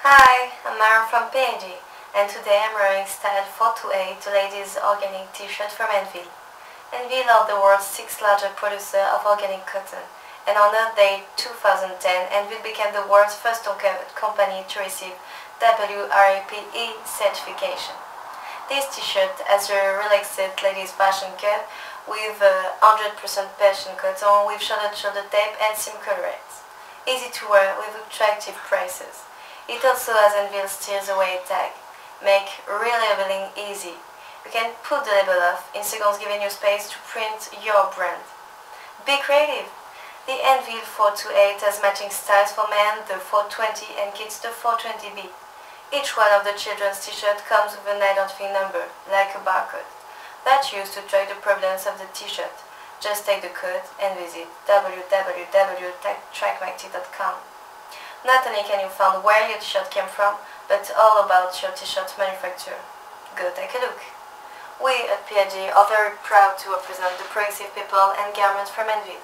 Hi, I'm Mara from PAG today I'm wearing Style 428 ladies organic t-shirt from Anvil. Anvil are the world's sixth largest producer of organic cotton and on Earth Day 2010 Anvil became the world's first company to receive WRAP-E certification. This t-shirt has a relaxed ladies fashion cut with 100% Persian cotton with shoulder shoulder tape and seam colorants. Easy to wear with attractive prices. It also has Anvil's tear away tag make relabeling easy. You can put the label off in seconds giving you space to print your brand. Be creative! The Anvil 428 has matching styles for men, the 420 and kids the 420B. Each one of the children's t-shirt comes with an identifying number, like a barcode. That's used to track the provenance of the t-shirt. Just take the code and visit www.trackmyt.com. Not only can you find where your t-shirt came from, but all about your t-shirt manufacture. Go take a look. We at PAG are very proud to represent the progressive people and garments from Anvil.